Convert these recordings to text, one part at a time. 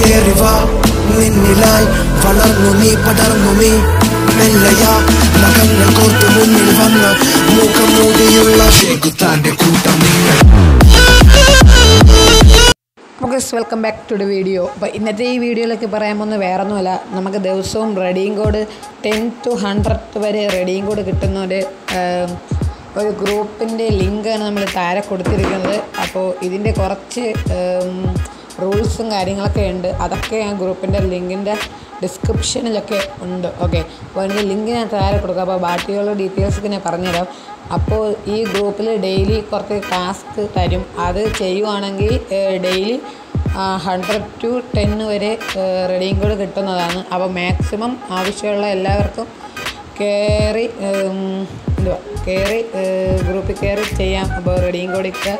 കേറി വാ നിന്നിലായി വളർന്നു നീ പടർന്നു നീ മെല്ലയാ നഖങ്ങൾ കോർത്ത് മുന്നിൽ വന്ന് മുഖം മൂടിയുള്ള ഷേഖുത്താന്റെ കൂട്ടം നിങ്ങൾ guys welcome back to the video അപ്പോൾ ഇന്നത്തെ ഈ വീഡിയോയിലേക്ക് പറയാൻ പോകുന്നത് വേറെ ഒന്നുമല്ല നമുക്ക് ദിവസവും റെഡിയും കോഡ് ടെൻ ടു ഹൺഡ്രഡ് വരെ റെഡിയും കോഡ് കിട്ടുന്ന ഒരു ഒരു ഗ്രൂപ്പിന്റെ ലിങ്കാണ് നമ്മൾ താരെ കൊടുത്തിരിക്കുന്നത്. അപ്പോൾ ഇതിന്റെ കുറച്ച് റൂൾസും കാര്യങ്ങളൊക്കെ ഉണ്ട്. അതൊക്കെ ആ ഗ്രൂപ്പിന്റെ ലിങ്കിന്റെ ഡിസ്ക്രിപ്ഷനിലൊക്കെ ഉണ്ട്. ഓക്കെ അപ്പോൾ എനിക്ക് ലിങ്ക് ഞാൻ താഴെ കൊടുക്കാം. അപ്പോൾ ബാക്കിയുള്ള ഡീറ്റെയിൽസൊക്കെ ഞാൻ പറഞ്ഞുതരാം. അപ്പോൾ ഈ ഗ്രൂപ്പിൽ ഡെയിലി കുറച്ച് ടാസ്ക് തരും. അത് ചെയ്യുവാണെങ്കിൽ ഡെയിലി ഹൺഡ്രഡ് ടു ടെൻ വരെ റെഡിയും കൂടെ കിട്ടുന്നതാണ്. അപ്പോൾ മാക്സിമം ആവശ്യമുള്ള എല്ലാവർക്കും കയറി എന്തുവാ കയറി ഗ്രൂപ്പിൽ കയറി ചെയ്യാം. അപ്പോൾ റെഡിയും കൂടിയൊക്കെ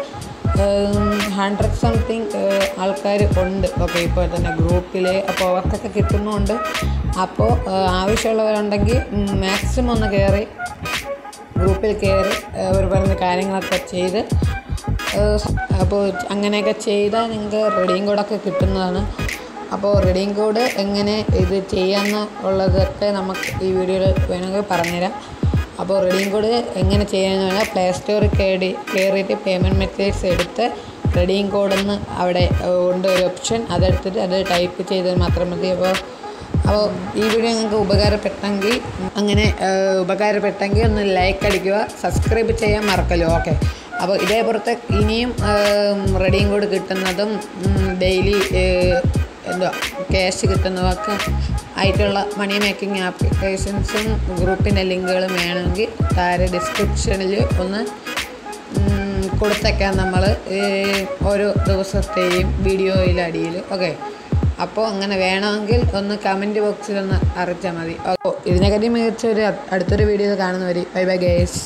ഹൺഡ്രഡ് സംതിങ് ആൾക്കാർ ഉണ്ട്. ഓക്കെ ഇപ്പോൾ തന്നെ ഗ്രൂപ്പിൽ അപ്പോൾ അവർക്കൊക്കെ കിട്ടുന്നുണ്ട്. അപ്പോൾ ആവശ്യമുള്ളവരുണ്ടെങ്കിൽ മാക്സിമം ഒന്ന് കയറി ഗ്രൂപ്പിൽ കയറി അവർ പറഞ്ഞ കാര്യങ്ങളൊക്കെ ചെയ്ത് അപ്പോൾ അങ്ങനെയൊക്കെ ചെയ്താൽ നിങ്ങൾക്ക് റെഡിയും കോഡൊക്കെ കിട്ടുന്നതാണ്. അപ്പോൾ റെഡിയും കോഡ് എങ്ങനെ ഇത് ചെയ്യാമെന്ന് ഉള്ളതൊക്കെ നമുക്ക് ഈ വീഡിയോയിൽ വേണമെങ്കിൽ പറഞ്ഞുതരാം. അപ്പോൾ റെഡിയും കോഡ് എങ്ങനെ ചെയ്യാമെന്ന് പറഞ്ഞാൽ പ്ലേ സ്റ്റോറിൽ കയറി കയറിയിട്ട് പേയ്മെന്റ് മെത്തേഡ്സ് എടുത്ത് റെഡിയും കോഡെന്ന് അവിടെ ഉണ്ട് ഒരു ഓപ്ഷൻ അതെടുത്തിട്ട് അത് ടൈപ്പ് ചെയ്താൽ മാത്രം മതി. അപ്പോൾ അപ്പോൾ ഈ വീഡിയോ നിങ്ങൾക്ക് ഉപകാരപ്പെട്ടെങ്കിൽ അങ്ങനെ ഉപകാരപ്പെട്ടെങ്കിൽ ഒന്ന് ലൈക്ക് അടിക്കുക സബ്സ്ക്രൈബ് ചെയ്യാൻ മറക്കല്ലോ? ഓക്കെ അപ്പോൾ ഇതേപോലത്തെ ഇനിയും റെഡിയും കോഡ് കിട്ടുന്നതും ഡെയിലി എന്താ ക്യാഷ് കിട്ടുന്നവർക്ക് ആയിട്ടുള്ള മണി മേക്കിംഗ് ആപ്ലിക്കേഷൻസും ഗ്രൂപ്പിന്റെ ലിങ്കുകളും വേണമെങ്കിൽ താഴെ ഡിസ്ക്രിപ്ഷനിൽ ഒന്ന് കൊടുത്തേക്കാം നമ്മൾ ഓരോ ദിവസത്തെയും വീഡിയോയിൽ അടിയിൽ ഓക്കെ അപ്പോൾ അങ്ങനെ വേണമെങ്കിൽ ഒന്ന് കമന്റ് ബോക്സിൽ ഒന്ന് അറിയിച്ചാൽ മതി. ഓ ഇതിനെക്കാട്ടി മികച്ച ഒരു അടുത്തൊരു വീഡിയോ കാണുന്നവർ ബൈ ബൈ ഗേസ്